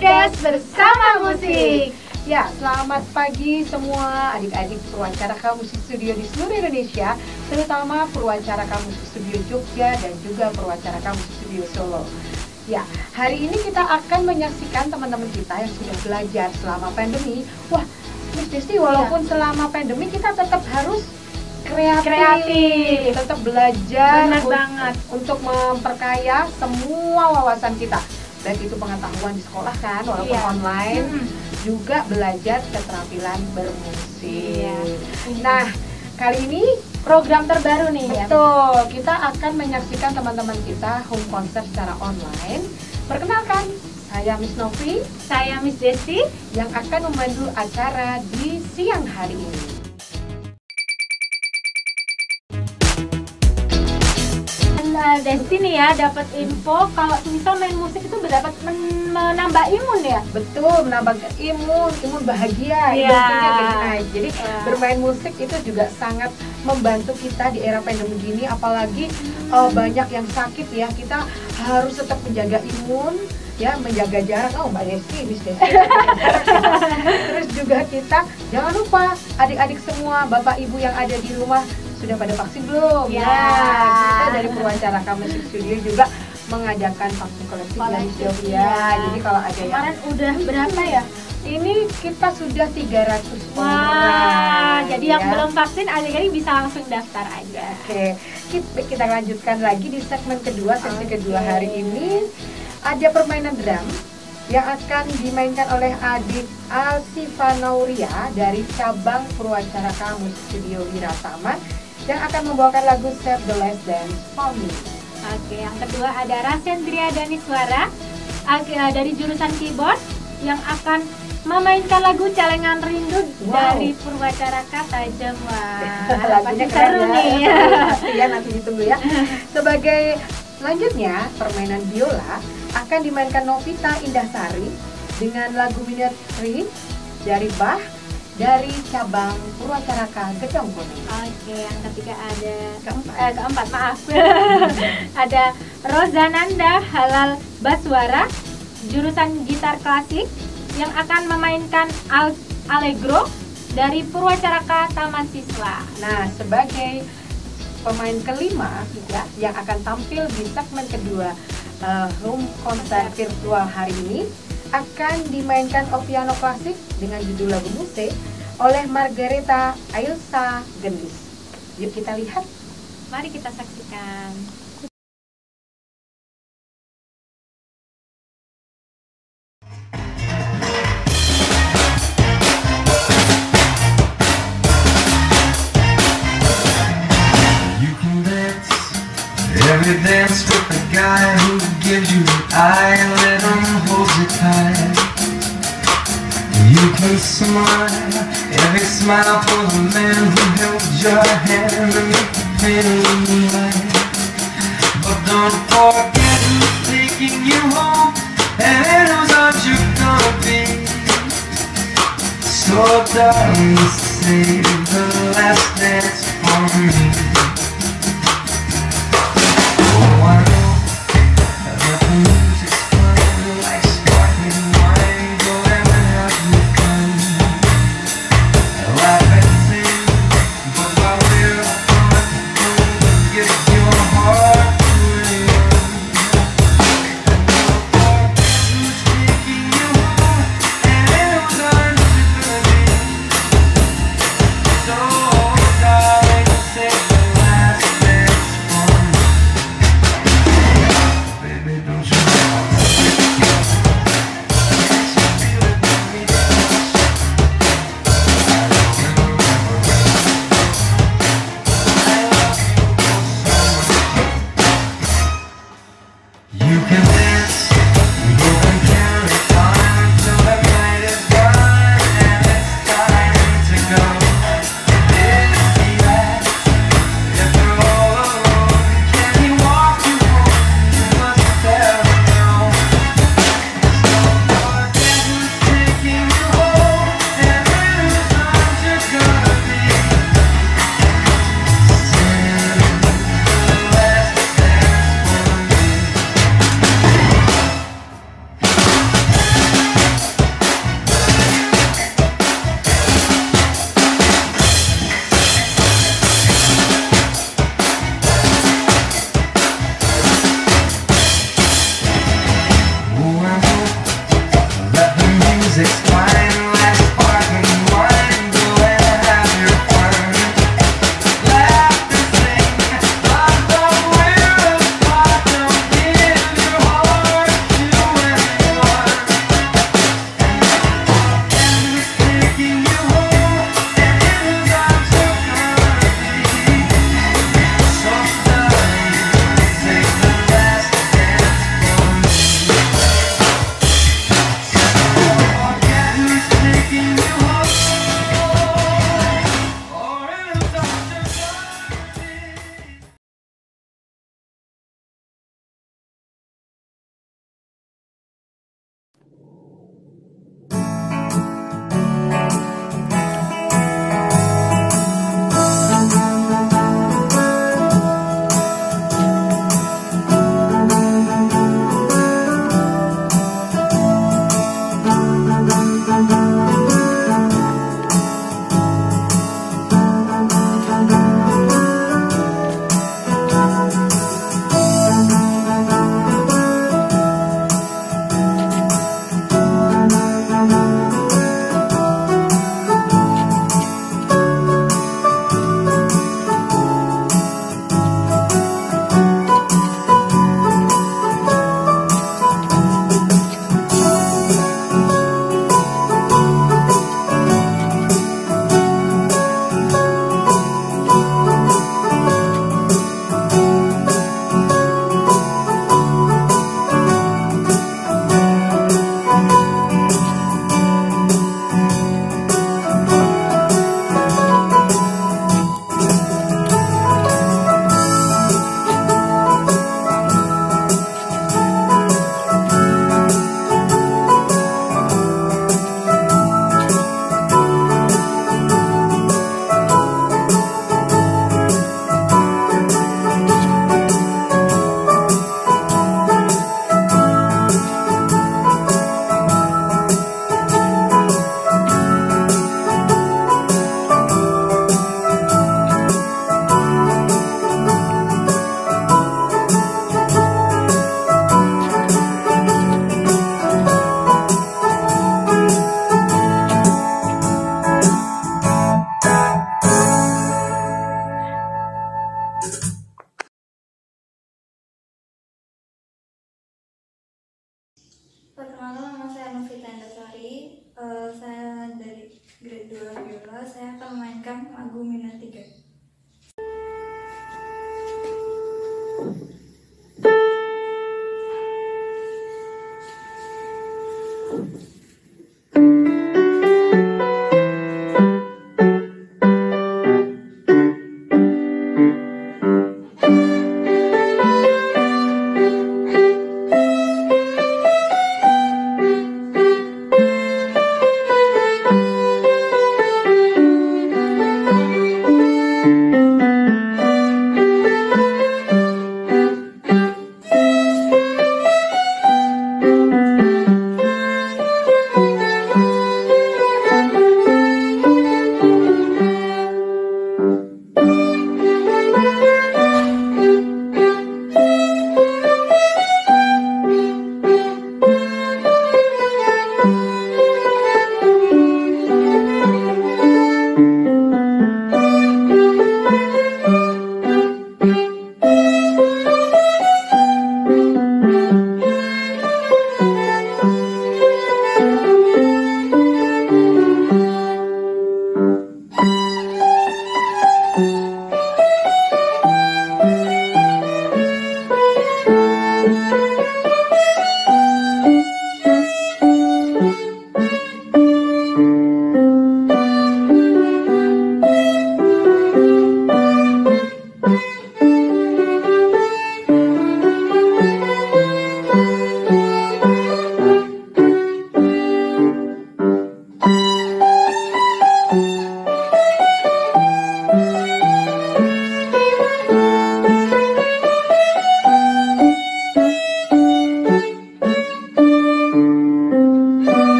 cerdas bersama musik. Ya, selamat pagi semua adik-adik perwacaraka musik studio di seluruh Indonesia, terutama perwacaraka musik studio Jogja dan juga perwacaraka musik studio Solo. Ya, hari ini kita akan menyaksikan teman-teman kita yang sudah belajar selama pandemi. Wah, Miss Desti, walaupun selama pandemi kita tetap harus kreatif, Kreatif. tetap belajar Benar un- banget. untuk memperkaya semua wawasan kita. Baik itu pengetahuan di sekolah kan, walaupun Iya. online, Mm-mm. juga belajar keterampilan bermusik. Iya. Nah, kali ini Program terbaru nih ya. betul kita akan menyaksikan teman-teman kita home concert secara online. Perkenalkan, saya Miss Novi Saya Miss Desti. yang akan memandu acara di siang hari ini. Uh, Desti nih ya dapat info kalau misal main musik itu dapat men- menambah imun ya. Betul, menambah imun, imun bahagia, Iya. endorfinnya jadi naik. Jadi Iya. bermain musik itu juga sangat membantu kita di era pandemi gini, apalagi uh, banyak yang sakit ya. Kita harus tetap menjaga imun, ya menjaga jarak. Oh Mbak Desi, Miss Desi. Terus juga kita jangan lupa adik-adik semua, bapak ibu yang ada di rumah sudah pada vaksin belum? Ya. Nah, kita dari perwacaraka musik studio juga mengadakan vaksin kolektif Devi, ya. Jadi kalau ada yang Kemarin udah berapa ya? ini kita sudah 300 Wah, orang. jadi yang ya. belum vaksin adik-adik bisa langsung daftar aja. Oke, kita, kita lanjutkan lagi di segmen kedua, sesi Oke. kedua hari ini ada permainan drum yang akan dimainkan oleh adik Alsifa Nauria dari cabang Purwacaraka Musik Studio Wiratama yang akan membawakan lagu Save the Last Dance for Me. Oke, yang kedua ada Rasendria Daniswara eh, dari jurusan keyboard yang akan memainkan lagu Celengan Rindu Wow. dari Purwacaraka Tajam. Wah, Lagunya keren seru ya. nih. Ya nanti ditunggu ya. Sebagai selanjutnya permainan biola akan dimainkan Novita Indahsari dengan lagu Miniatri dari Bach dari cabang Purwacaraka Gedong Kuning. Oke, yang ketiga ada keempat, eh, keempat maaf. ada Rozananda Halal Baswara jurusan gitar klasik yang akan memainkan Al- Allegro dari Purwacaraka Taman Siswa. Nah, sebagai pemain kelima ya yang akan tampil di segmen kedua eh, home concert virtual hari ini akan dimainkan piano klasik dengan judul lagu musik oleh Margareta Ailsa Gendis. Yuk kita lihat. Mari kita saksikan. You can dance every dance with the guy who gives you an eye and let him hold you tight. You can smile every smile for the man who held your hand beneath the pale moonlight. But don't forget who's taking you home and whose arms you're gonna be. So darling, save the last dance for me. It's fine. Memainkan lagu Mina 3.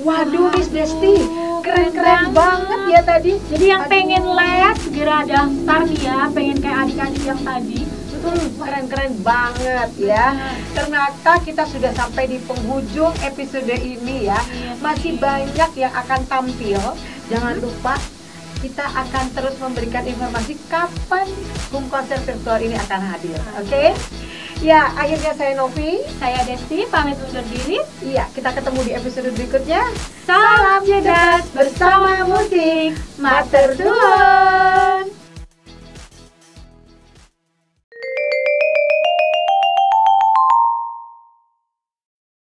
Waduh, Miss Desti, keren-keren banget ya tadi. Jadi yang Aduh. pengen les segera daftar nih ya, pengen kayak adik-adik yang tadi. Keren-keren banget ya. Ternyata kita sudah sampai di penghujung episode ini ya. Iya. Masih banyak yang akan tampil. Jangan lupa kita akan terus memberikan informasi kapan home konser virtual ini akan hadir. Oke? Ya, akhirnya saya Novi. Saya Desti pamit undur diri. Iya, kita ketemu di episode berikutnya. Salam jedas bersama musik Mater Duo.